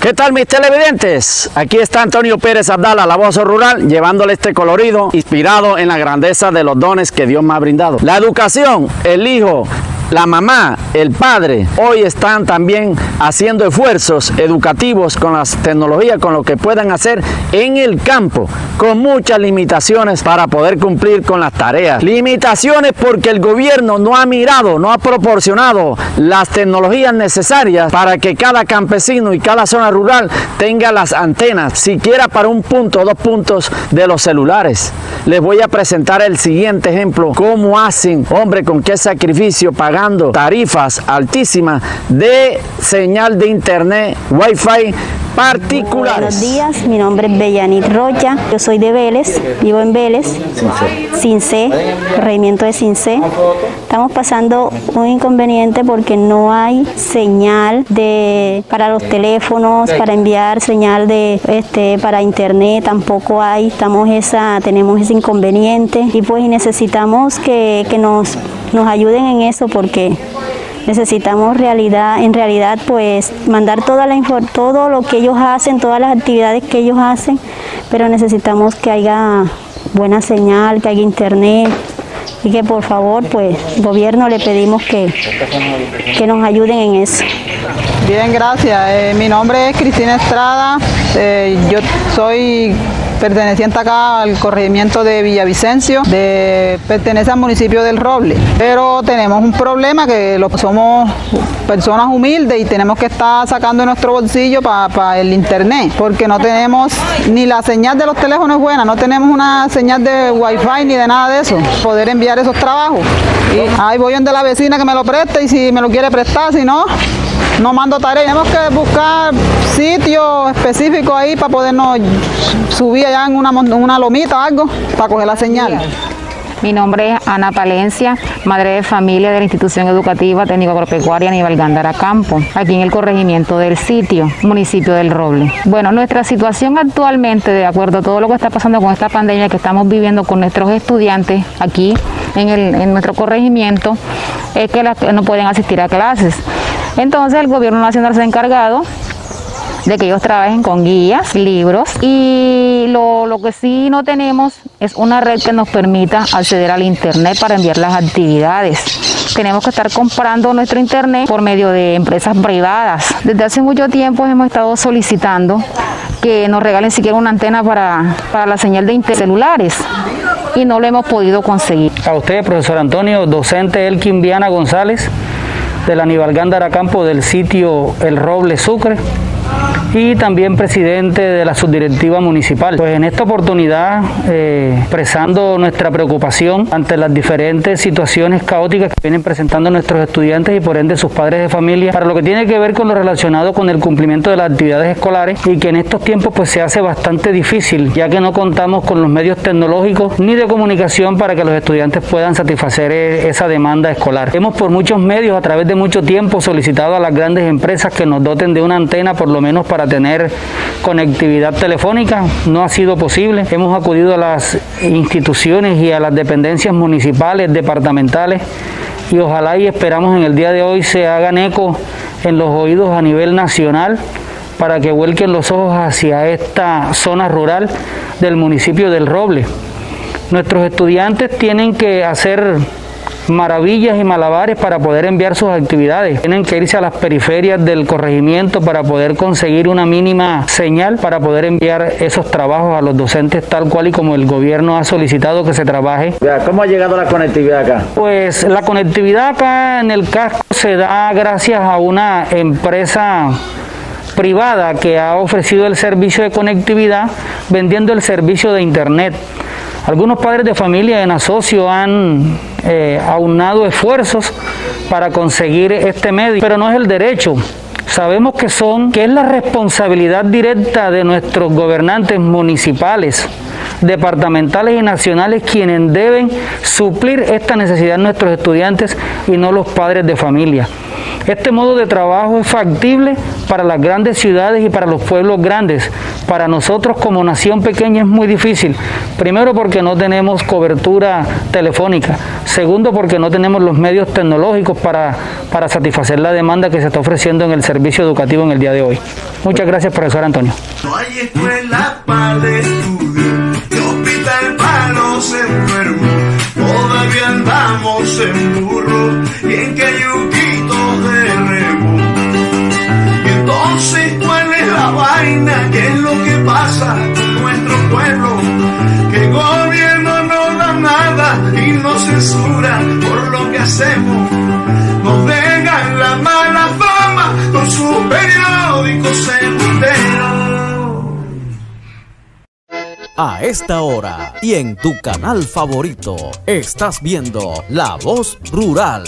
¿Qué tal mis televidentes? Aquí está Antonio Pérez Abdala, la voz rural, llevándole este colorido inspirado en la grandeza de los dones que Dios me ha brindado. La educación, el hijo, la mamá, el padre, hoy están también haciendo esfuerzos educativos con las tecnologías, con lo que puedan hacer en el campo, con muchas limitaciones para poder cumplir con las tareas. Limitaciones porque el gobierno no ha mirado, no ha proporcionado las tecnologías necesarias para que cada campesino y cada zona rural tenga las antenas, siquiera para un punto o dos puntos de los celulares. Les voy a presentar el siguiente ejemplo, cómo hacen, hombre, con qué sacrificio pagar tarifas altísimas de señal de internet, wifi particulares. Buenos días, mi nombre es Bellanit Rocha, yo soy de Vélez, vivo en Vélez, Sin C, regimiento de Sin C. Estamos pasando un inconveniente porque no hay señal de para los teléfonos, para enviar señal de este para internet, tampoco hay, estamos esa, tenemos ese inconveniente y pues necesitamos que, que nos, nos ayuden en eso porque necesitamos realidad, en realidad pues mandar toda la todo lo que ellos hacen, todas las actividades que ellos hacen, pero necesitamos que haya buena señal, que haya internet y que por favor pues gobierno le pedimos que, que nos ayuden en eso. Bien, gracias. Eh, mi nombre es Cristina Estrada, eh, yo soy perteneciente acá al corregimiento de Villavicencio, de, pertenece al municipio del Roble. Pero tenemos un problema que lo, somos personas humildes y tenemos que estar sacando nuestro bolsillo para el internet, porque no tenemos ni la señal de los teléfonos buena, no tenemos una señal de wifi ni de nada de eso, poder enviar esos trabajos. Ahí voy donde la vecina que me lo preste y si me lo quiere prestar, si no, no mando tarea. Tenemos que buscar sitios específicos ahí para podernos subir allá en una, una lomita o algo para coger la señal. Mi nombre es Ana Palencia, madre de familia de la institución educativa técnico agropecuaria Aníbal Gándara Campo, aquí en el corregimiento del sitio, municipio del Roble. Bueno, nuestra situación actualmente, de acuerdo a todo lo que está pasando con esta pandemia que estamos viviendo con nuestros estudiantes aquí en, en nuestro corregimiento, es que no pueden asistir a clases. Entonces el gobierno nacional se ha encargado de que ellos trabajen con guías, libros y lo, que sí no tenemos es una red que nos permita acceder al internet para enviar las actividades. Tenemos que estar comprando nuestro internet por medio de empresas privadas. Desde hace mucho tiempo hemos estado solicitando que nos regalen siquiera una antena para, para la señal de celulares y no lo hemos podido conseguir. A usted, profesor Antonio, docente Elkin Viana González del Aníbal Gándara Campo del sitio El Roble Sucre y también presidente de la subdirectiva municipal. Pues en esta oportunidad, eh, expresando nuestra preocupación ante las diferentes situaciones caóticas que vienen presentando nuestros estudiantes y por ende sus padres de familia, para lo que tiene que ver con lo relacionado con el cumplimiento de las actividades escolares y que en estos tiempos pues se hace bastante difícil, ya que no contamos con los medios tecnológicos ni de comunicación para que los estudiantes puedan satisfacer e, esa demanda escolar. Hemos por muchos medios, a través de mucho tiempo, solicitado a las grandes empresas que nos doten de una antena, por lo menos para para tener conectividad telefónica. No ha sido posible. Hemos acudido a las instituciones y a las dependencias municipales, departamentales y ojalá y esperamos en el día de hoy se hagan eco en los oídos a nivel nacional para que vuelquen los ojos hacia esta zona rural del municipio del Roble. Nuestros estudiantes tienen que hacer maravillas y malabares para poder enviar sus actividades. Tienen que irse a las periferias del corregimiento para poder conseguir una mínima señal para poder enviar esos trabajos a los docentes tal cual y como el gobierno ha solicitado que se trabaje. ¿Cómo ha llegado la conectividad acá? Pues la conectividad acá en el casco se da gracias a una empresa privada que ha ofrecido el servicio de conectividad vendiendo el servicio de internet. Algunos padres de familia en asocio han eh, aunado esfuerzos para conseguir este medio, pero no es el derecho. Sabemos que son, que es la responsabilidad directa de nuestros gobernantes municipales, departamentales y nacionales quienes deben suplir esta necesidad de nuestros estudiantes y no los padres de familia. Este modo de trabajo es factible para las grandes ciudades y para los pueblos grandes. Para nosotros como nación pequeña es muy difícil. Primero porque no tenemos cobertura telefónica. Segundo porque no tenemos los medios tecnológicos para, para satisfacer la demanda que se está ofreciendo en el servicio educativo en el día de hoy. Muchas gracias, profesor Antonio. No hay escuela para estudio, hospital para los enfermos. Todavía andamos en burro y en por lo que hacemos. Nos dejan la mala fama con sus periódicos enteros. A esta hora y en tu canal favorito estás viendo La Voz Rural.